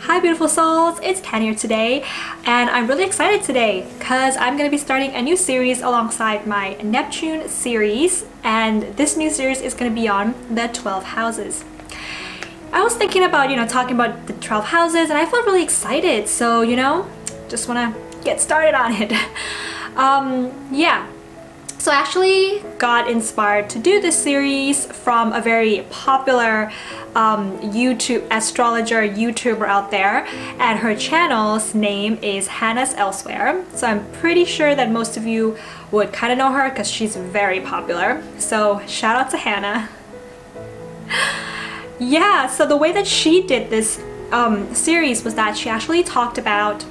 Hi beautiful souls, it's Tan here today and I'm really excited today because I'm going to be starting a new series alongside my Neptune series and this new series is going to be on the 12 houses. I was thinking about, you know, talking about the 12 houses and I felt really excited so, you know, just want to get started on it. um, yeah, so I actually got inspired to do this series from a very popular um, YouTube astrologer YouTuber out there and her channel's name is Hannah's Elsewhere. So I'm pretty sure that most of you would kind of know her because she's very popular. So shout out to Hannah. yeah, so the way that she did this um, series was that she actually talked about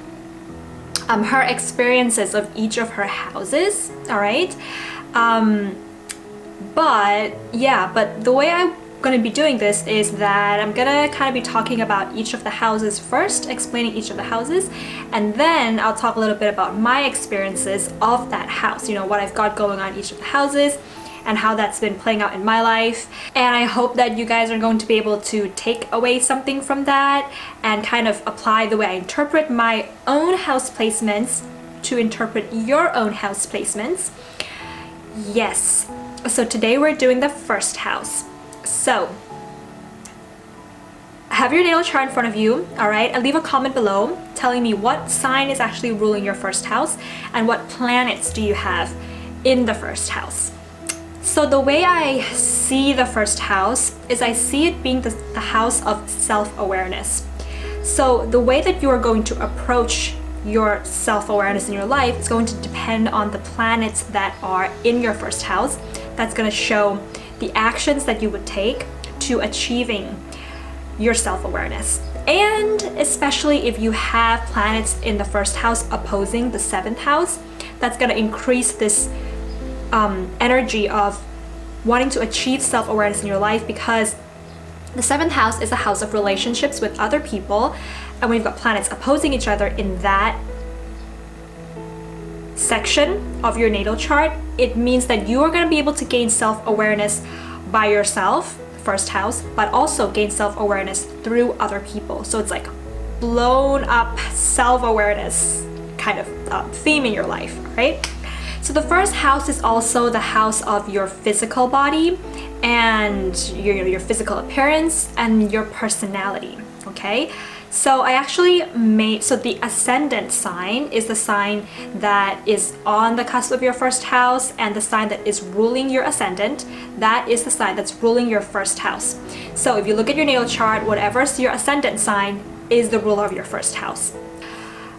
um, her experiences of each of her houses, all right? Um, but yeah, but the way I'm gonna be doing this is that I'm gonna kind of be talking about each of the houses first, explaining each of the houses, and then I'll talk a little bit about my experiences of that house, you know, what I've got going on each of the houses, and how that's been playing out in my life. And I hope that you guys are going to be able to take away something from that and kind of apply the way I interpret my own house placements to interpret your own house placements. Yes, so today we're doing the first house. So, have your natal chart in front of you, all right? And leave a comment below telling me what sign is actually ruling your first house and what planets do you have in the first house. So the way I see the first house is I see it being the, the house of self-awareness. So the way that you are going to approach your self-awareness in your life is going to depend on the planets that are in your first house. That's going to show the actions that you would take to achieving your self-awareness. And especially if you have planets in the first house opposing the seventh house, that's going to increase this um, energy of wanting to achieve self-awareness in your life because the seventh house is a house of relationships with other people and when you've got planets opposing each other in that section of your natal chart, it means that you are going to be able to gain self-awareness by yourself, first house, but also gain self-awareness through other people. So it's like blown up self-awareness kind of uh, theme in your life, right? So the first house is also the house of your physical body and your, your physical appearance and your personality, okay? So I actually made, so the ascendant sign is the sign that is on the cusp of your first house and the sign that is ruling your ascendant, that is the sign that's ruling your first house. So if you look at your natal chart, whatever's your ascendant sign is the ruler of your first house.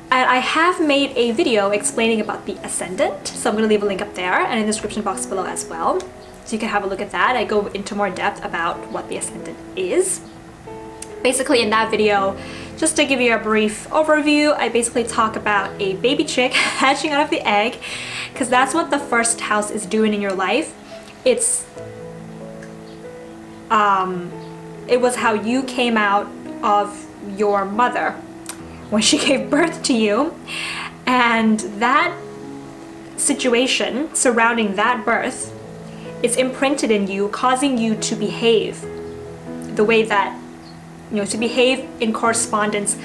And I have made a video explaining about the Ascendant, so I'm going to leave a link up there and in the description box below as well. So you can have a look at that. I go into more depth about what the Ascendant is. Basically in that video, just to give you a brief overview, I basically talk about a baby chick hatching out of the egg because that's what the first house is doing in your life. It's um, it was how you came out of your mother when she gave birth to you. And that situation surrounding that birth is imprinted in you, causing you to behave the way that, you know, to behave in correspondence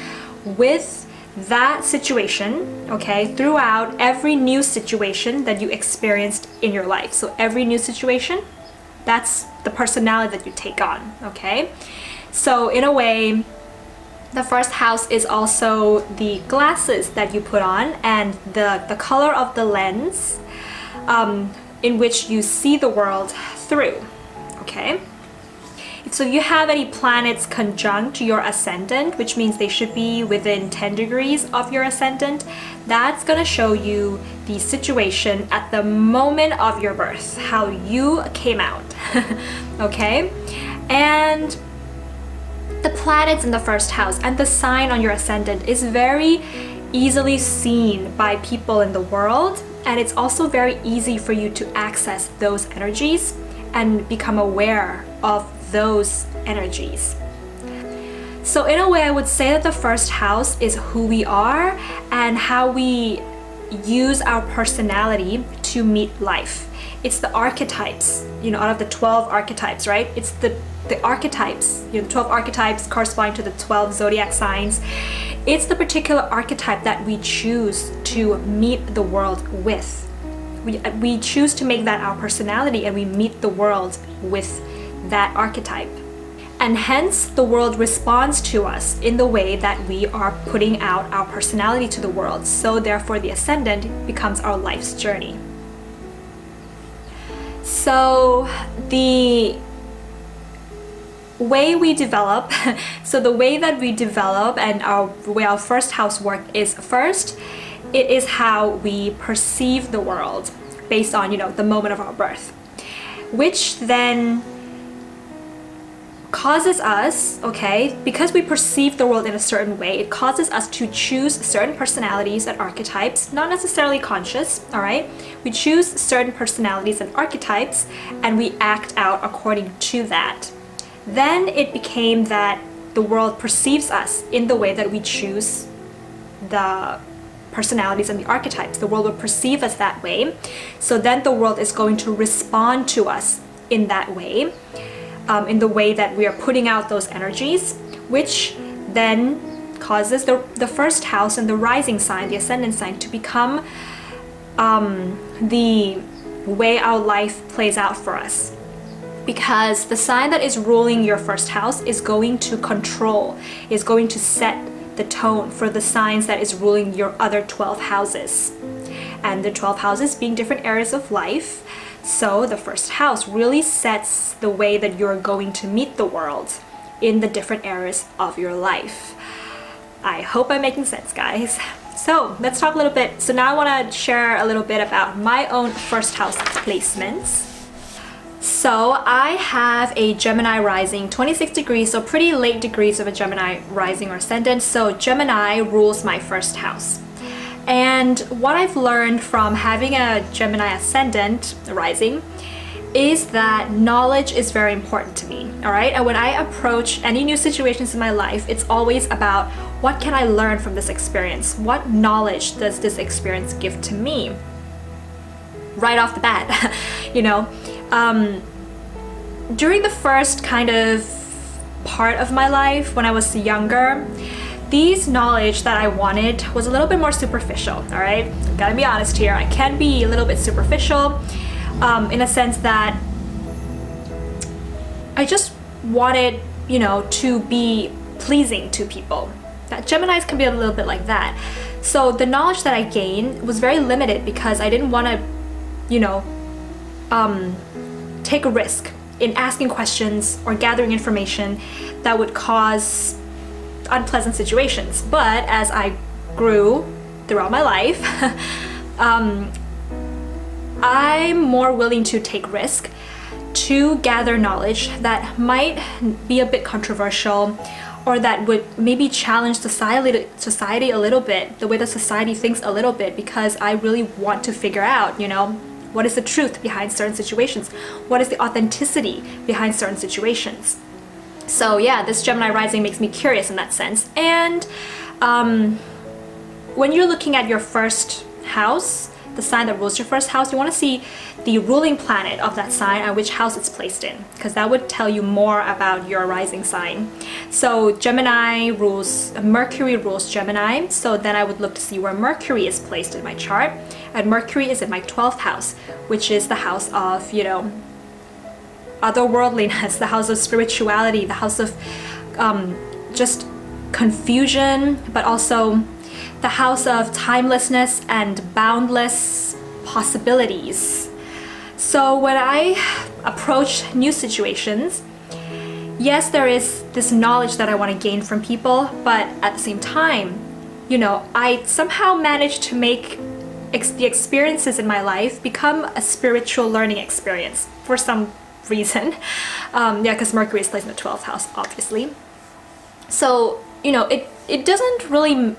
with that situation, okay, throughout every new situation that you experienced in your life. So every new situation, that's the personality that you take on, okay? So in a way, the first house is also the glasses that you put on and the, the color of the lens um, in which you see the world through, okay? So if you have any planets conjunct your ascendant, which means they should be within 10 degrees of your ascendant, that's gonna show you the situation at the moment of your birth, how you came out, okay? And planets in the first house and the sign on your ascendant is very easily seen by people in the world and it's also very easy for you to access those energies and become aware of those energies. So in a way I would say that the first house is who we are and how we use our personality to meet life. It's the archetypes, you know, out of the 12 archetypes, right? It's the the archetypes, you know, 12 archetypes corresponding to the 12 zodiac signs, it's the particular archetype that we choose to meet the world with. We, we choose to make that our personality and we meet the world with that archetype. And hence, the world responds to us in the way that we are putting out our personality to the world. So, therefore, the ascendant becomes our life's journey. So, the way we develop so the way that we develop and our way our first house work is first it is how we perceive the world based on you know the moment of our birth which then causes us, okay, because we perceive the world in a certain way, it causes us to choose certain personalities and archetypes, not necessarily conscious, all right? We choose certain personalities and archetypes and we act out according to that. Then it became that the world perceives us in the way that we choose the personalities and the archetypes. The world will perceive us that way. So then the world is going to respond to us in that way um, in the way that we are putting out those energies, which then causes the, the first house and the rising sign, the ascendant sign, to become um, the way our life plays out for us. Because the sign that is ruling your first house is going to control, is going to set the tone for the signs that is ruling your other 12 houses. And the 12 houses being different areas of life so the first house really sets the way that you're going to meet the world in the different areas of your life. I hope I'm making sense, guys. So let's talk a little bit. So now I want to share a little bit about my own first house placements. So I have a Gemini rising 26 degrees, so pretty late degrees of a Gemini rising or ascendant. So Gemini rules my first house. And what I've learned from having a Gemini ascendant rising is that knowledge is very important to me, all right? And when I approach any new situations in my life, it's always about what can I learn from this experience? What knowledge does this experience give to me? Right off the bat, you know? Um, during the first kind of part of my life when I was younger, these knowledge that I wanted was a little bit more superficial, all right? Gotta be honest here, I can be a little bit superficial um, in a sense that I just wanted, you know, to be pleasing to people. That Geminis can be a little bit like that. So the knowledge that I gained was very limited because I didn't want to, you know, um, take a risk in asking questions or gathering information that would cause unpleasant situations. But as I grew throughout my life, um, I'm more willing to take risk to gather knowledge that might be a bit controversial or that would maybe challenge society society a little bit the way that society thinks a little bit because I really want to figure out you know what is the truth behind certain situations what is the authenticity behind certain situations so yeah, this Gemini rising makes me curious in that sense. And um, when you're looking at your first house, the sign that rules your first house, you want to see the ruling planet of that sign and which house it's placed in, because that would tell you more about your rising sign. So Gemini rules, Mercury rules Gemini, so then I would look to see where Mercury is placed in my chart. And Mercury is in my 12th house, which is the house of, you know, otherworldliness, the house of spirituality, the house of um, just confusion, but also the house of timelessness and boundless possibilities. So when I approach new situations, yes, there is this knowledge that I want to gain from people, but at the same time, you know, I somehow managed to make ex the experiences in my life become a spiritual learning experience for some reason. Um, yeah, because Mercury is placed in the 12th house, obviously. So, you know, it, it doesn't really...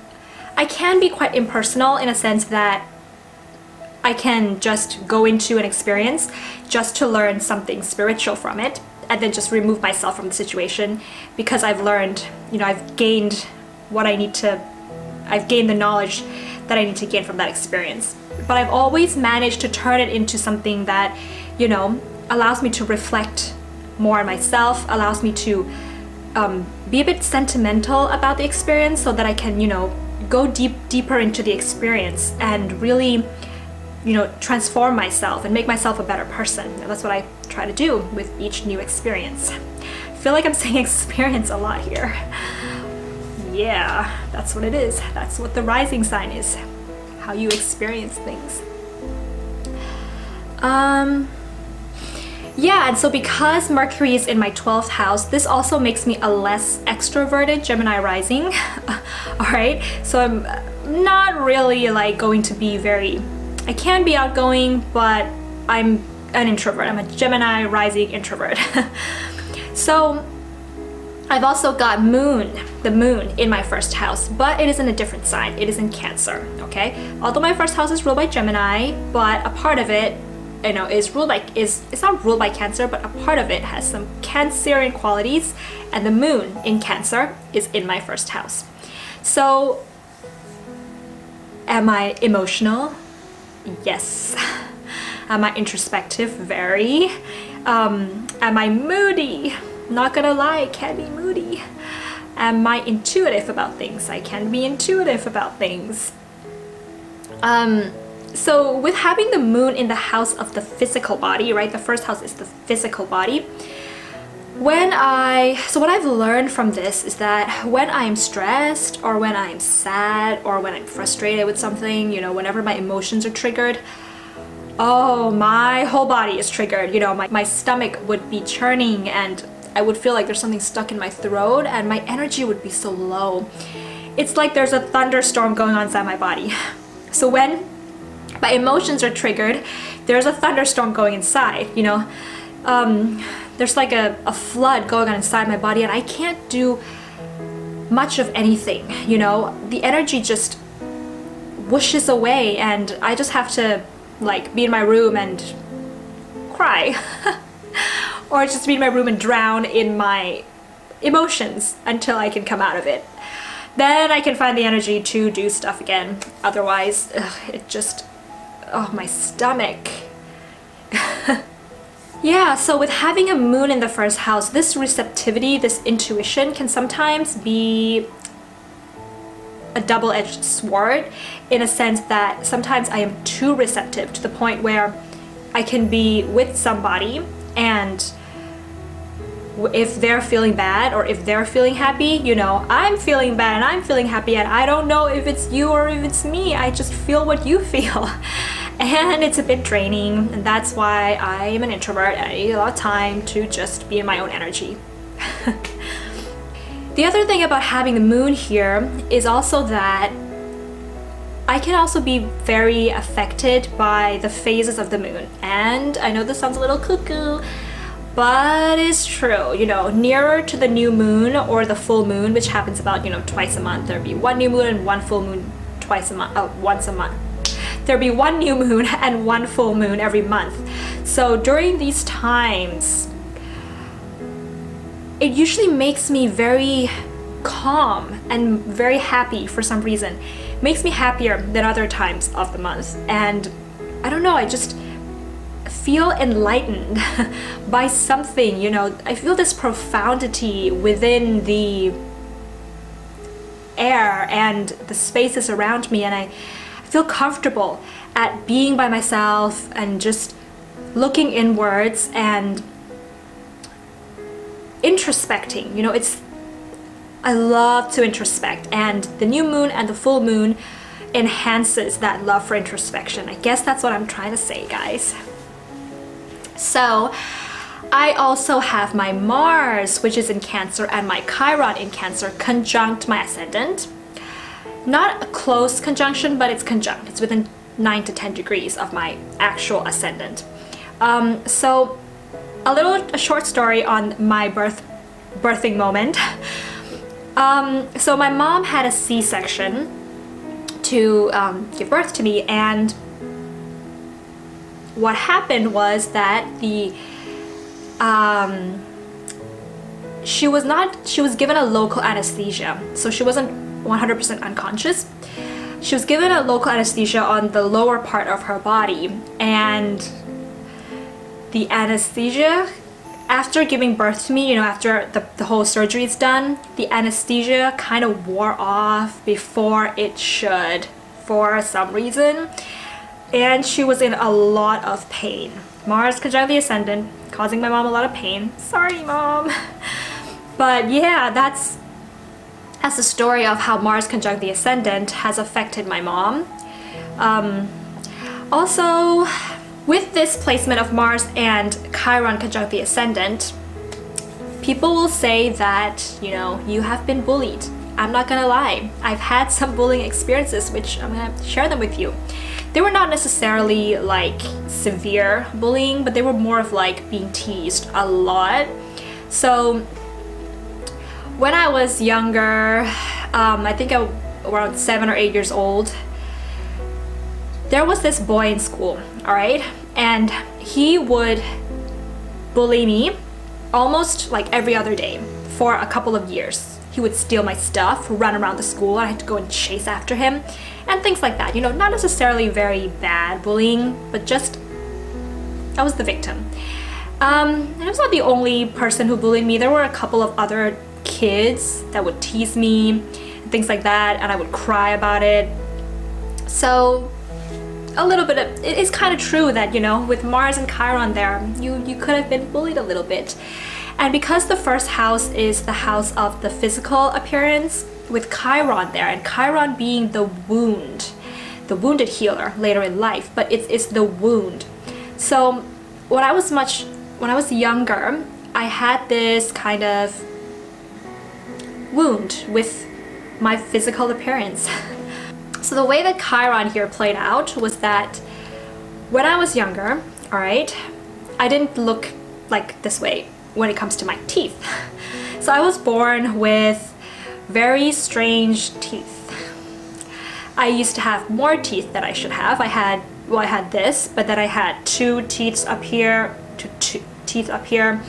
I can be quite impersonal in a sense that I can just go into an experience just to learn something spiritual from it and then just remove myself from the situation because I've learned, you know, I've gained what I need to, I've gained the knowledge that I need to gain from that experience. But I've always managed to turn it into something that, you know, allows me to reflect more on myself, allows me to um, be a bit sentimental about the experience so that I can, you know, go deep deeper into the experience and really, you know, transform myself and make myself a better person. And that's what I try to do with each new experience. I feel like I'm saying experience a lot here. Yeah, that's what it is. That's what the rising sign is. How you experience things. Um, yeah, and so because Mercury is in my 12th house, this also makes me a less extroverted Gemini rising. All right, so I'm not really like going to be very, I can be outgoing, but I'm an introvert. I'm a Gemini rising introvert. so I've also got moon, the moon in my first house, but it is in a different sign. It is in Cancer, okay? Although my first house is ruled by Gemini, but a part of it you know is ruled by is it's not ruled by cancer but a part of it has some cancerian qualities and the moon in cancer is in my first house. So am i emotional? Yes. Am i introspective? Very. Um, am i moody not gonna lie can be moody am i intuitive about things i can be intuitive about things um so with having the moon in the house of the physical body, right? The first house is the physical body. When I, so what I've learned from this is that when I'm stressed or when I'm sad or when I'm frustrated with something, you know, whenever my emotions are triggered, oh, my whole body is triggered. You know, my, my stomach would be churning and I would feel like there's something stuck in my throat and my energy would be so low. It's like there's a thunderstorm going on inside my body. So when my emotions are triggered, there's a thunderstorm going inside, you know. Um, there's like a, a flood going on inside my body and I can't do much of anything, you know. The energy just whooshes away and I just have to like be in my room and cry. or just be in my room and drown in my emotions until I can come out of it. Then I can find the energy to do stuff again. Otherwise, ugh, it just oh, my stomach. yeah, so with having a moon in the first house, this receptivity, this intuition can sometimes be a double-edged sword in a sense that sometimes I am too receptive to the point where I can be with somebody and if they're feeling bad or if they're feeling happy, you know, I'm feeling bad and I'm feeling happy and I don't know if it's you or if it's me. I just feel what you feel. and it's a bit draining and that's why I am an introvert I need a lot of time to just be in my own energy. the other thing about having the moon here is also that I can also be very affected by the phases of the moon and I know this sounds a little cuckoo but it's true you know nearer to the new moon or the full moon which happens about you know twice a month there'll be one new moon and one full moon twice a month uh, once a month there'll be one new moon and one full moon every month. So during these times, it usually makes me very calm and very happy for some reason. makes me happier than other times of the month. And I don't know, I just feel enlightened by something, you know, I feel this profundity within the air and the spaces around me and I feel comfortable at being by myself and just looking inwards and introspecting. You know, it's I love to introspect and the new moon and the full moon enhances that love for introspection. I guess that's what I'm trying to say, guys. So, I also have my Mars, which is in Cancer, and my Chiron in Cancer conjunct my ascendant not a close conjunction, but it's conjunct. It's within 9 to 10 degrees of my actual ascendant. Um, so a little a short story on my birth birthing moment. Um, so my mom had a C-section to um, give birth to me and what happened was that the um, she was not she was given a local anesthesia so she wasn't 100% unconscious. She was given a local anesthesia on the lower part of her body and the anesthesia after giving birth to me, you know, after the, the whole surgery is done, the anesthesia kind of wore off before it should for some reason. And she was in a lot of pain. Mars conjunct the ascendant, causing my mom a lot of pain. Sorry, mom. But yeah, that's that's the story of how Mars conjunct the ascendant has affected my mom. Um, also, with this placement of Mars and Chiron conjunct the ascendant, people will say that, you know, you have been bullied. I'm not gonna lie, I've had some bullying experiences which I'm gonna share them with you. They were not necessarily like severe bullying, but they were more of like being teased a lot. So when I was younger, um, I think I around seven or eight years old, there was this boy in school, all right? And he would bully me almost like every other day for a couple of years. He would steal my stuff, run around the school, and I had to go and chase after him, and things like that. You know, not necessarily very bad bullying, but just I was the victim. Um, and I was not the only person who bullied me. There were a couple of other kids that would tease me, and things like that, and I would cry about it. So a little bit of, it is kind of true that, you know, with Mars and Chiron there, you, you could have been bullied a little bit. And because the first house is the house of the physical appearance, with Chiron there, and Chiron being the wound, the wounded healer later in life, but it's, it's the wound. So when I was much, when I was younger, I had this kind of wound with my physical appearance. so the way that Chiron here played out was that when I was younger, all right, I didn't look like this way when it comes to my teeth. So I was born with very strange teeth. I used to have more teeth than I should have. I had, well, I had this, but then I had two teeth up here, two, two teeth up here,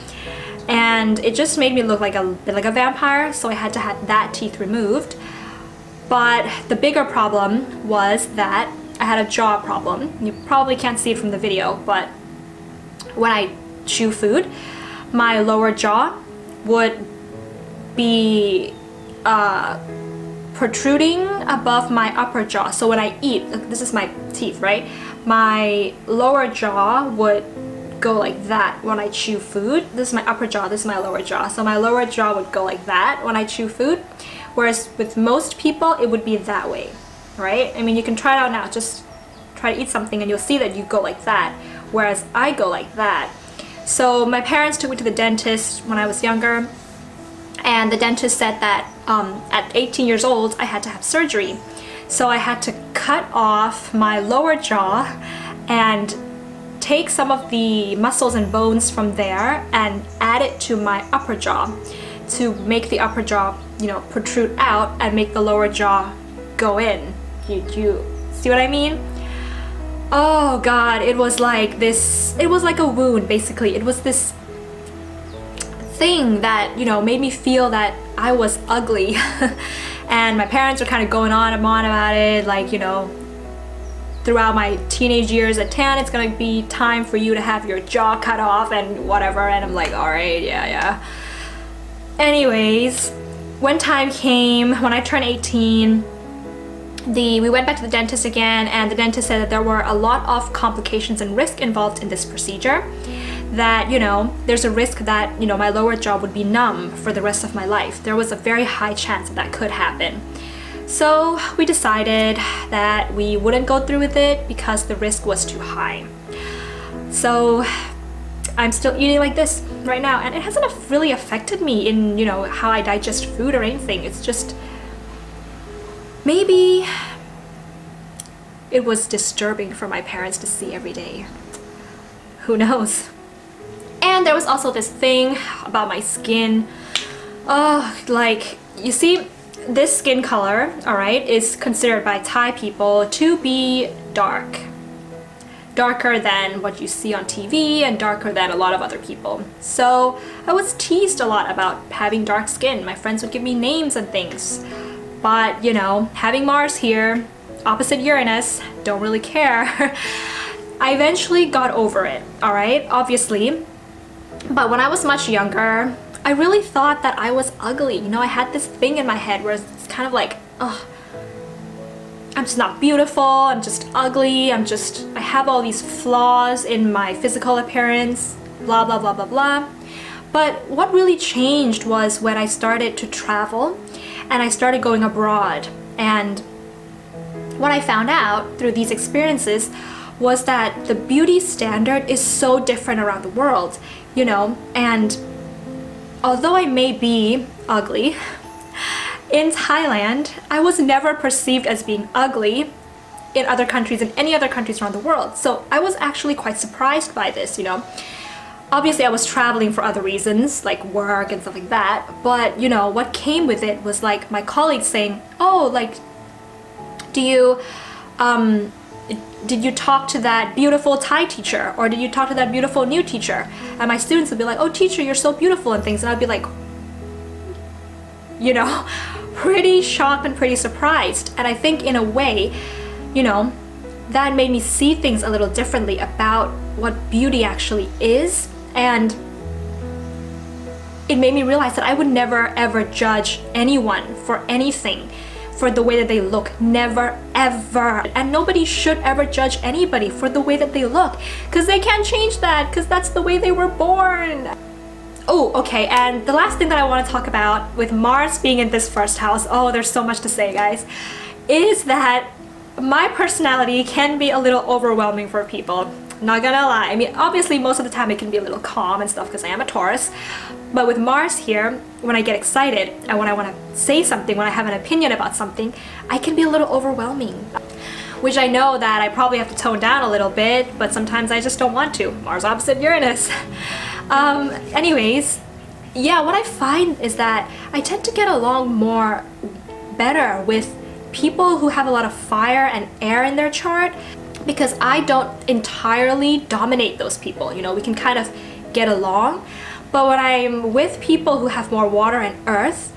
and it just made me look like a bit like a vampire so I had to have that teeth removed but the bigger problem was that I had a jaw problem you probably can't see it from the video but when I chew food my lower jaw would be uh, protruding above my upper jaw so when I eat this is my teeth right my lower jaw would go like that when I chew food. This is my upper jaw, this is my lower jaw. So my lower jaw would go like that when I chew food. Whereas with most people, it would be that way, right? I mean, you can try it out now. Just try to eat something and you'll see that you go like that. Whereas I go like that. So my parents took me to the dentist when I was younger and the dentist said that um, at 18 years old I had to have surgery. So I had to cut off my lower jaw and take some of the muscles and bones from there and add it to my upper jaw to make the upper jaw, you know, protrude out and make the lower jaw go in. You, you see what I mean? Oh god, it was like this, it was like a wound basically. It was this thing that, you know, made me feel that I was ugly. and my parents were kind of going on and on about it, like, you know, throughout my teenage years at 10 it's gonna be time for you to have your jaw cut off and whatever and I'm like alright yeah yeah anyways when time came when I turned 18 the we went back to the dentist again and the dentist said that there were a lot of complications and risk involved in this procedure that you know there's a risk that you know my lower jaw would be numb for the rest of my life there was a very high chance that that could happen so we decided that we wouldn't go through with it because the risk was too high. So I'm still eating like this right now and it hasn't really affected me in, you know, how I digest food or anything. It's just maybe it was disturbing for my parents to see every day. Who knows? And there was also this thing about my skin. Oh, like, you see, this skin color, alright, is considered by Thai people to be dark. Darker than what you see on TV and darker than a lot of other people. So I was teased a lot about having dark skin. My friends would give me names and things. But, you know, having Mars here, opposite Uranus, don't really care. I eventually got over it, alright? Obviously, But when I was much younger, I really thought that I was ugly. You know, I had this thing in my head where it's kind of like, ugh, I'm just not beautiful, I'm just ugly, I'm just, I have all these flaws in my physical appearance, blah, blah, blah, blah, blah. But what really changed was when I started to travel and I started going abroad. And what I found out through these experiences was that the beauty standard is so different around the world, you know, and although I may be ugly, in Thailand, I was never perceived as being ugly in other countries, in any other countries around the world. So I was actually quite surprised by this, you know. Obviously, I was traveling for other reasons, like work and stuff like that. But, you know, what came with it was like my colleagues saying, oh, like, do you, um, did you talk to that beautiful Thai teacher? Or did you talk to that beautiful new teacher? And my students would be like, oh, teacher, you're so beautiful and things. And I'd be like, you know, pretty shocked and pretty surprised. And I think in a way, you know, that made me see things a little differently about what beauty actually is. And it made me realize that I would never ever judge anyone for anything for the way that they look. Never ever. And nobody should ever judge anybody for the way that they look because they can't change that because that's the way they were born. Oh, okay, and the last thing that I want to talk about with Mars being in this first house, oh, there's so much to say, guys, is that my personality can be a little overwhelming for people. Not gonna lie. I mean, obviously, most of the time it can be a little calm and stuff because I am a Taurus. But with Mars here, when I get excited and when I want to say something, when I have an opinion about something, I can be a little overwhelming. Which I know that I probably have to tone down a little bit, but sometimes I just don't want to. Mars opposite Uranus. Um, anyways, yeah, what I find is that I tend to get along more better with people who have a lot of fire and air in their chart because I don't entirely dominate those people. You know, we can kind of get along. But when I'm with people who have more water and earth,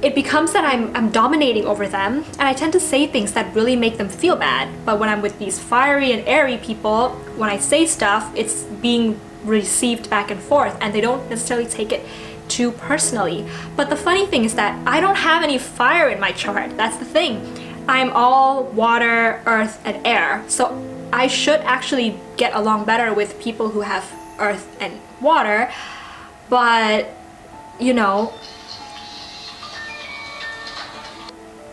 it becomes that I'm, I'm dominating over them and I tend to say things that really make them feel bad. But when I'm with these fiery and airy people, when I say stuff, it's being received back and forth and they don't necessarily take it too personally. But the funny thing is that I don't have any fire in my chart. That's the thing. I'm all water, earth, and air. So I should actually get along better with people who have earth and water. But, you know,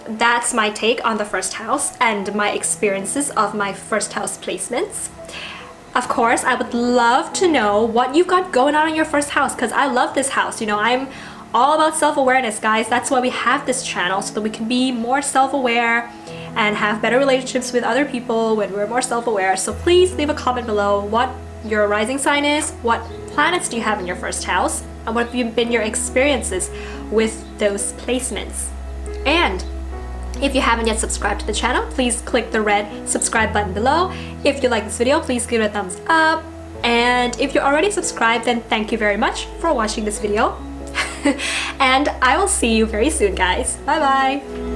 that's my take on the first house and my experiences of my first house placements. Of course, I would love to know what you've got going on in your first house because I love this house. You know, I'm all about self-awareness, guys. That's why we have this channel so that we can be more self-aware and have better relationships with other people when we're more self-aware. So please leave a comment below what your rising sign is, what planets do you have in your first house, and what have been your experiences with those placements. And if you haven't yet subscribed to the channel, please click the red subscribe button below. If you like this video, please give it a thumbs up. And if you're already subscribed, then thank you very much for watching this video. and I will see you very soon, guys. Bye bye!